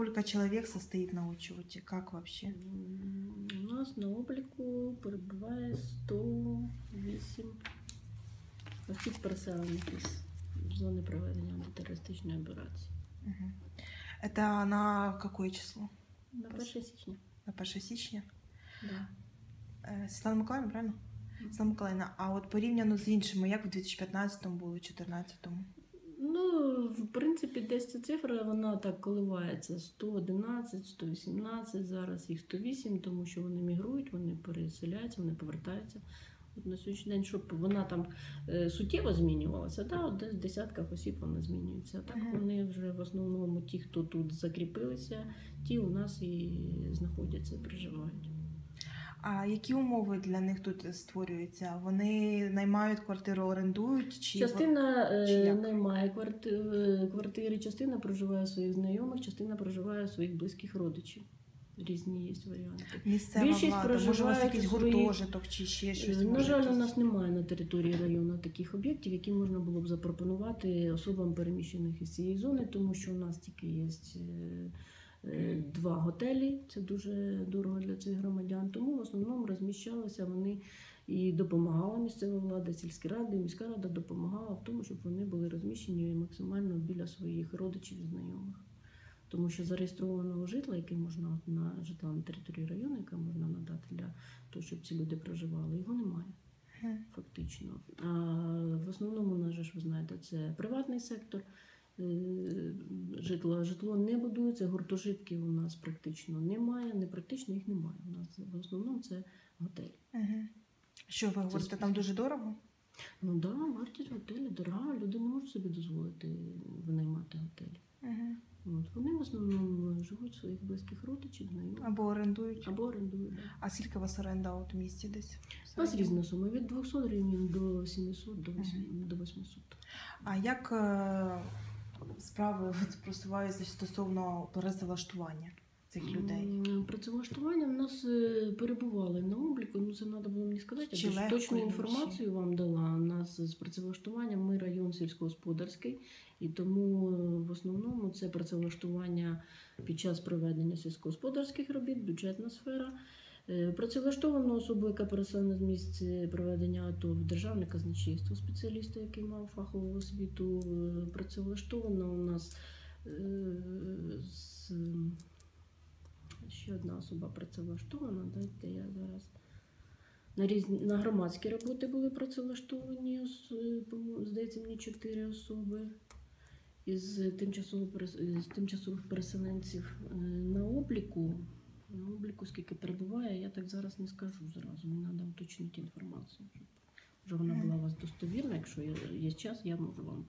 Сколько человек состоит на учете? Как вообще? М, У нас на обліку перебуває 108 осіб переселених із зони проведення антитерористичної операції. Мгм. Это на какое число? На 1 січня. На 1 січня? Да. Е, Світлана Миколаївна, правильно? Світлана Миколаївна, а от порівняно з іншими, як в 2015 було, 2014? Ну, в принципі, десь ця цифра вона так коливається 111, 118, зараз їх 108, тому що вони мігрують, вони переселяються, вони повертаються. От на сьогоднішній день, щоб вона там е, суттєво змінювалася, да, от десь в десятках осіб вона змінюється. А так вони вже в основному ті, хто тут закріпилися, ті у нас і знаходяться, проживають. А які умови для них тут створюються? Вони наймають квартиру, орендують чи Частина е, чи як? не має кварти- е, квартири, частина проживає у своїх знайомих, частина проживає у своїх близьких родичів. Різні є варіанти. місцева більшість влада? Може, у вас якийсь у своїх- гуртожиток чи ще щось? Е, На жаль, у нас немає на території району таких об'єктів, які можна було б запропонувати особам переміщених із цієї зони, тому що у нас тільки є два готелі. Це дуже дорого для цих громадян. Тому в основному розміщалися вони і допомагала місцева влада, сільські ради, міська рада допомагала в тому, щоб вони були розміщені максимально біля своїх родичів і знайомих. Тому що зареєстрованого житла, яке можна на житла на території району, яке можна надати для того, щоб ці люди проживали, його немає фактично. А в основному, на жаль, ви знаєте, це приватний сектор. Е, Житло, житло не будується, гуртожитків у нас практично немає, не практично їх немає. У нас в основному це готелі. Мгм. Що ви говорите, там дуже дорого? Ну так, да, вартість готелі дорога, люди не можуть собі дозволити винаймати готелі. Мгм. От вони в основному живуть своїх близьких родичів, знайомих Або орендують. або орендують. А скільки у вас оренда от у місті десь? У нас різна сума від 200 гривень до 700, до 800. До 800. А як е, справи просуваються стосовно перезалаштування цих людей? Працевлаштування в нас е, перебували на обліку. Ну це треба було мені сказати. Чи легко точну інформацію вам дала. У нас з працевлаштуванням ми район сільськогосподарський, і тому е, в основному це працевлаштування під час проведення сільськогосподарських робіт, бюджетна сфера. Е, Працевлаштовану особу, яка переселена з місць проведення АТО в державне казначейство, спеціаліста, який мав фахову освіту, Е, працевлаштована у нас е, з ще одна особа працевлаштована. Дайте я зараз. На, різні, на громадські роботи були працевлаштовані, здається, мені чотири особи із тимчасових переселенців на обліку. На обліку, скільки перебуває, я так зараз не скажу зразу. Мені треба уточнити інформацію, щоб вже вона була у вас достовірна. Якщо є, є час, я можу вам